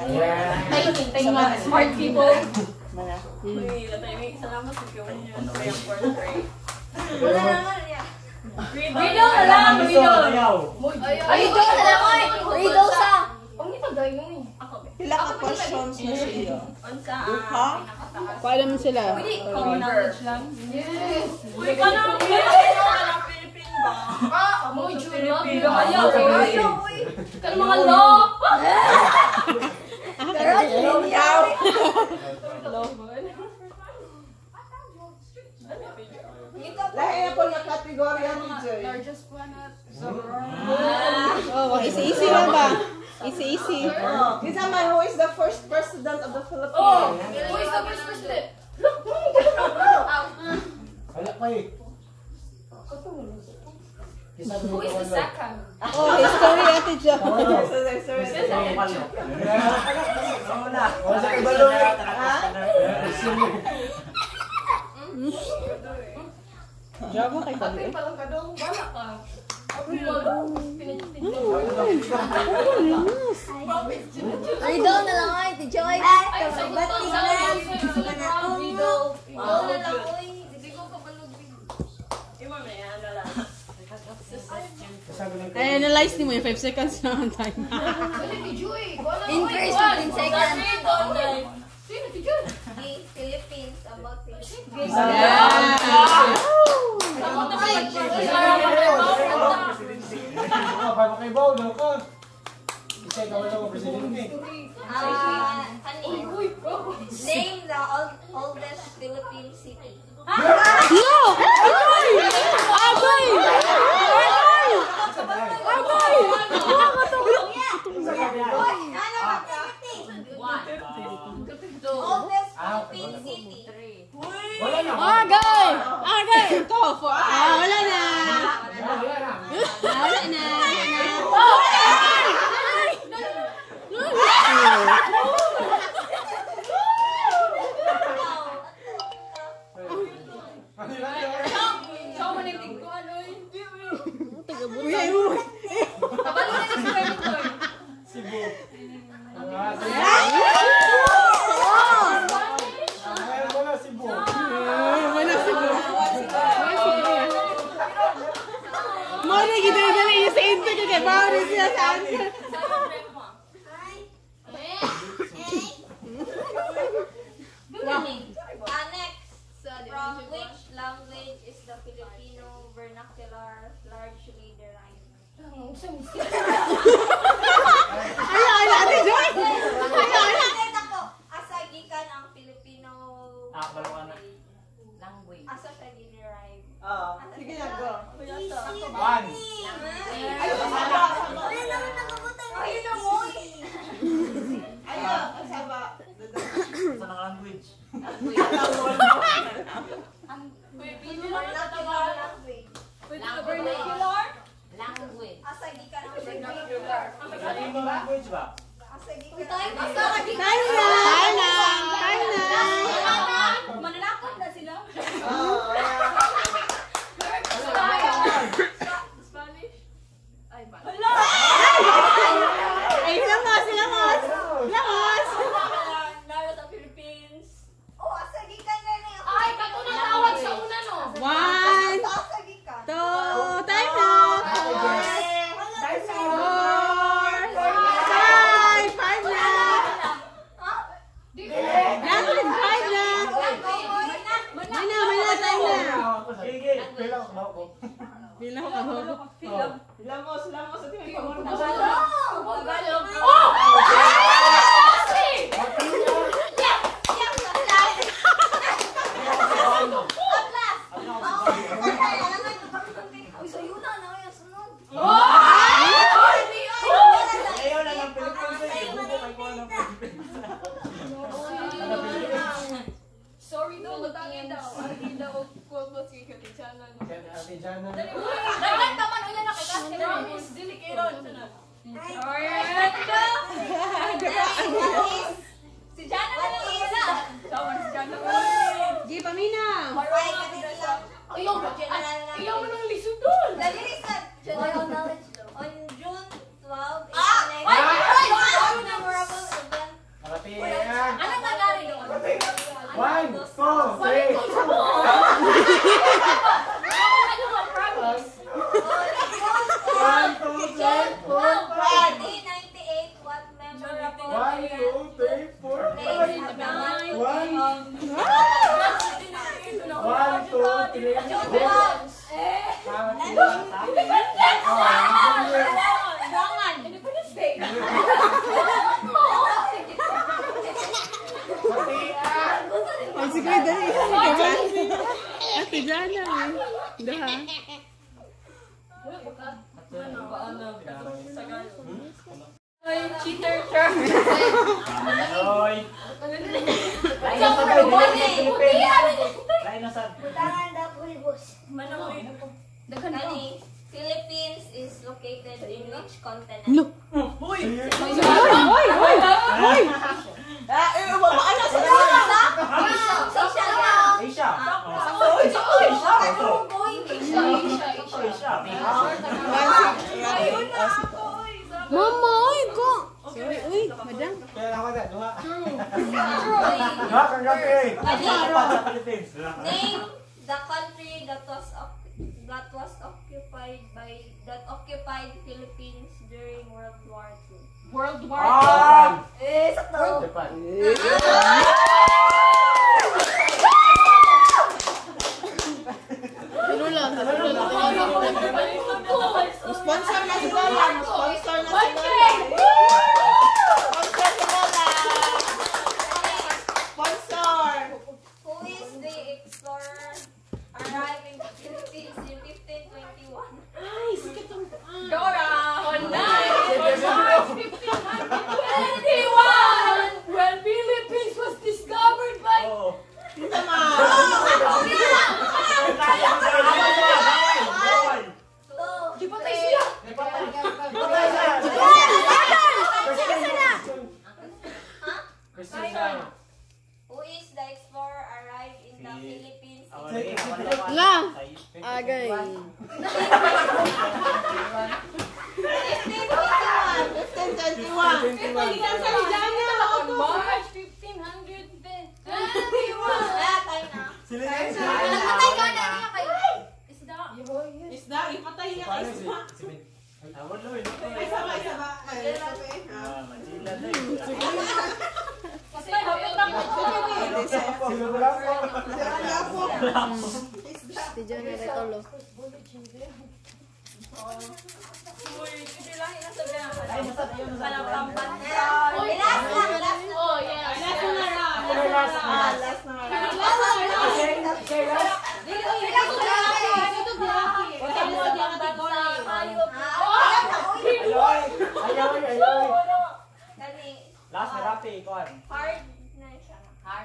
Sa mga smart people. Uy, nataymi. Salamat sa kayo niyo. Sa yung portrait. Wala naman yan. Riddle na lang, riddle. Riddle na lang, oy. Riddle sa. Ako, be. Pila ka questions na siya? Unsa Duha? Paalam sila. Knowledge lang. Uy, ka na. Philippine ba? Amoy Pilipino. Ayaw, ayaw. Kan mga law. Yaw! Lahi na po na kategorya ni Joy. Oh, easy-easy lang ba? Easy-easy. Oh, man, who is the first president of the Oh, Philippines? who is the first president? Wala pa eh. Who is the second? Oh, history ate Jo. Sorry, sorry, sorry. Wala sa ibalo eh. Jowa kay Ate Bali. palang kadong bala ka. Ako mo. Riddle na lang, oy. Joy. Ay, sagot pa sa riddle. Riddle na lang, oy. Hindi ko kabalog. Ima, may ano lang. Ay, analyze ni mo yung 5 seconds na ang time. Dali ni Joy. Increase One. 15 seconds. Sino si Joy? The Philippines, about Philippines. Yeah. Ako na kay Sarah Pagkabaw. Ah, para kay Bao, daw ka. Isa ikaw lang ang presidente. Ah, ano. Name the old, oldest Philippine city. No! Agay! Agay! Ano. Wala na. Agay! Agay! Ito, for, ah, wala na. Wala na. Ah, wala na. Ano yun? Ano yun? Nagtig ko ano eh. Uy, ay, uy. Kabalo na si Kuya Victor. Cebu. Ah, Cebu. Meron ko na Cebu. Ay, wala siguro. Mao na gid dali yung sa intro kay kay Bao rin siya sa answer. Ah, next. From which language is the Filipino vernacular largely 能청 미. Ay, cheater term. Oy. Lain na sad. Butangan da pulbos. Manoy. Kani, Philippines is located in which continent? No. Hoy, hoy. Ah, eh, ano sa Asia lang. Asia. Hoy, hoy. Ito. Going Asia, Asia, Asia. Asia. Ayun na ako. Mama, oy ko. Sorry, uy, madam. Kaya ako na, duha. True. Duha kang gabi. Name the country that was that was occupied by that occupied Philippines during World War II. World War Ah! Eh, sakto. Japan. Pero lang, pero lang. Sponsor na si Lola. Sponsor na si Lola. Sponsor si Lola. Sponsor. Who is the explorer arrived in the Philippines in 1521? Dora. On 9 March 1521, when Philippines was discovered by Oo. Tita Ma. Two. Di ba tayo sila? Huh? Who is the explorer arrived in the Philippines in La. Agay. 1521? 1521. On March 1521. Wala tayo na. Namatay ka na niya kayo. Isda. Isda, ipatay niya kay Isda. Ay, sama, sama. Ay, sabi. Kasi hapit ako. Wala po. Ate Jana, retolo. Uy, hindi lang inasabihan ka. Ay, Alam tayo. kang pan- Eh, Last na, last na. Oh, yes. Last na nga. Last na nga. Last na nga. Ayaw, ayaw. Kani, Last na rapi, ikaw. hard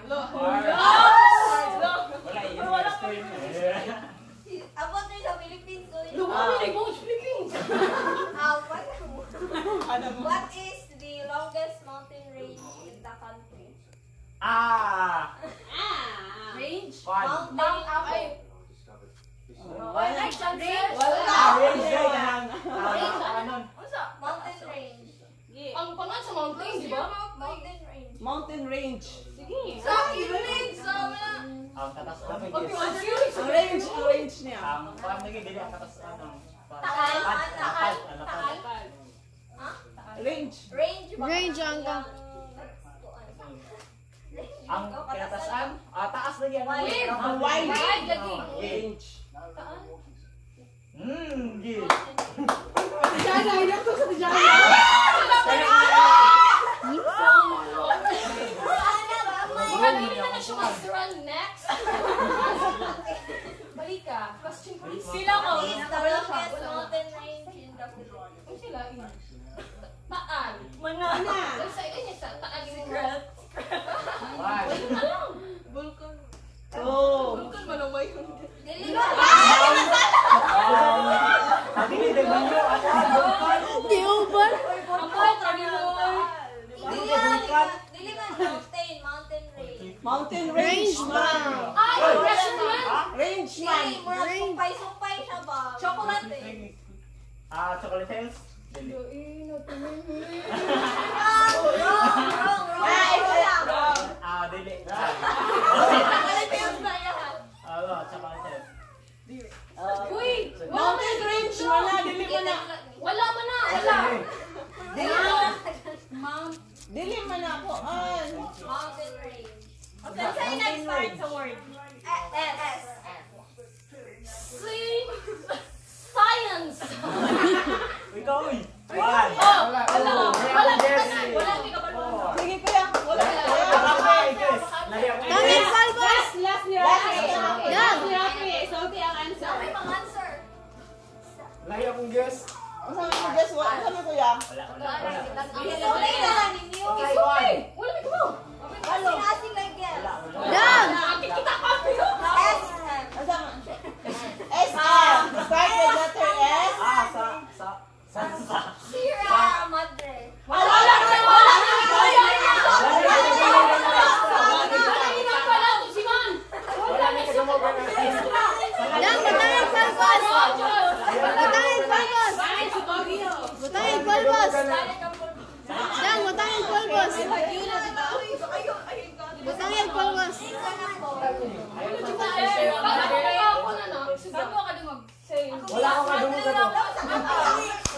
na siya. Wala, yun. stream. Abot rin sa Philippines. yun. Lumami mo sa Philippines. Ah, what? What is the longest mountain range in the country? Ah! Range? One. Mount Apo. Wala na. Ah, range lang. Ah, ano? Mountain range. Ang pangan sa mountain, di ba? Mountain range. Mountain range. Sa Philippines, sa wala. Ang katas na Okay, bigis. ang serious. Ang range, ang range niya. Ang parang naging dili ang katas ano. Takal? Takal. Takal? Takal. Range. Range? Range ang ka. Ang kinatasan, ah, taas lagi ang Wide. Ang wide. Wide lagi. Range. Hmm, yeah. Ate Jana, inak to sa Ate Jana. Baka dili na siya mag-run next. Balik ka. Question please. Sila ko. The longest mountain range in the? Ano sila? Taal. Manana. Ano sa inyo sa taal yung Secret. One. Alam. Oh. Bukod malaway yun. Dili ba? Ang dili din mo ako. Di uban. Sumpay-sumpay siya ba? Chocolate eh. Ah, chocolate sales? Dili. Wrong! Eh, wrong! Wrong! Wrong! Ah, dili. Chocolate sales na ah, chocolate sales. Uy! Mountain Range! Wala, dili mo. Wala mo wala. Dili mo na. Ma'am. Dili mo. Ah. Mountain Range. Okay, sa'yo na-expire sa word. S. Eh, eh, 哎呦我 Sierra Madre. Wala na wala wala Dan, butang yung pulbos. Butang yung pulbos. Bago ka dungog. Wala akong kadungog na to.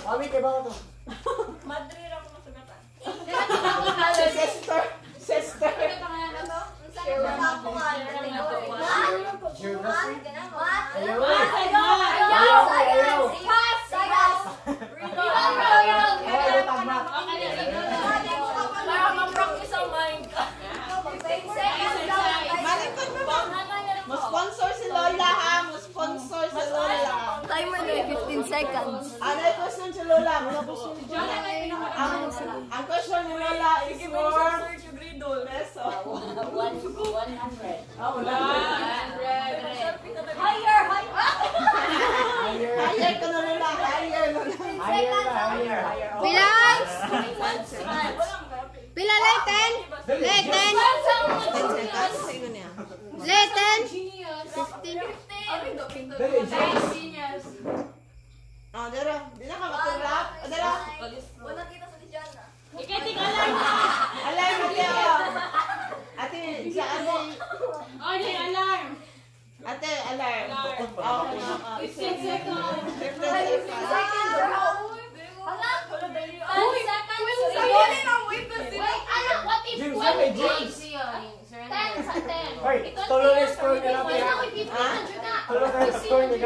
Mami, tiba ko to. Madrid ako sa mata. Sister! Sister! Ayaw! Ayaw! Ayaw! Ayaw! seconds. Ah, ano yung question si Lola? Ano question? Ang question ni Lola is for... Peso. 100. Oh, 100. Higher, higher. Higher ka na Lola. Higher, Lola. Higher, higher. Saan mo? Oh, di, alarm. Ate, alarm. Alarm. Oh, oh, 15 seconds. 15 seconds. Hala, seconds. 10 10.